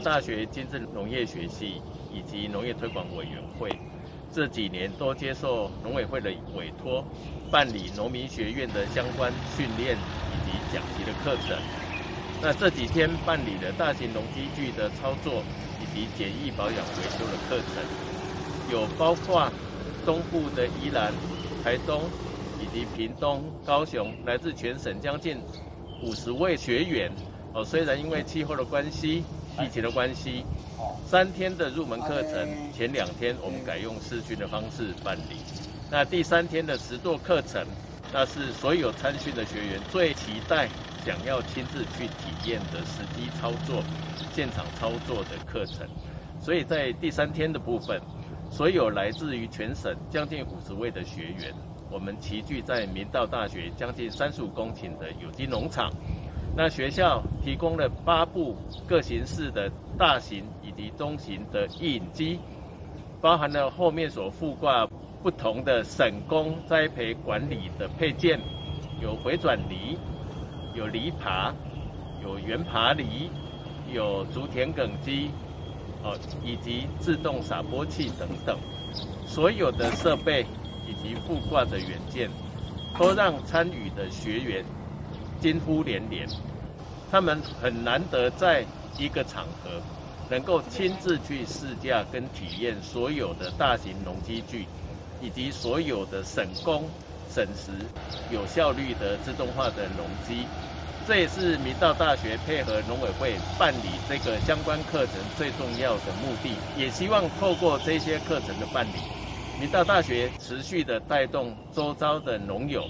大学金正农业学系以及农业推广委员会这几年都接受农委会的委托，办理农民学院的相关训练以及讲习的课程。那这几天办理的大型农机具的操作以及简易保养维修的课程，有包括东部的宜兰、台东以及屏东、高雄，来自全省将近五十位学员。哦，虽然因为气候的关系、疫情的关系，三天的入门课程，前两天我们改用视讯的方式办理。那第三天的实作课程，那是所有参训的学员最期待、想要亲自去体验的实际操作、现场操作的课程。所以在第三天的部分，所有来自于全省将近五十位的学员，我们齐聚在明道大学将近三十五公顷的有机农场。那学校提供了八部各形式的大型以及中型的印机，包含了后面所附挂不同的省工栽培管理的配件，有回转犁，有犁耙，有圆耙犁，有竹田埂机，哦，以及自动撒播器等等，所有的设备以及附挂的元件，都让参与的学员。惊呼连连，他们很难得在一个场合能够亲自去试驾跟体验所有的大型农机具，以及所有的省工、省时、有效率的自动化的农机。这也是明道大学配合农委会办理这个相关课程最重要的目的。也希望透过这些课程的办理，明道大学持续的带动周遭的农友。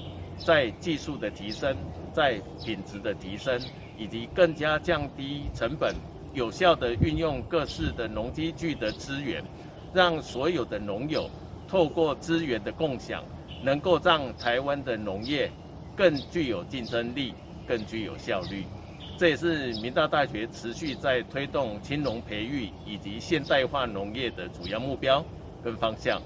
在技术的提升，在品质的提升，以及更加降低成本、有效的运用各式的农机具的资源，让所有的农友透过资源的共享，能够让台湾的农业更具有竞争力、更具有效率。这也是明大大学持续在推动青农培育以及现代化农业的主要目标跟方向。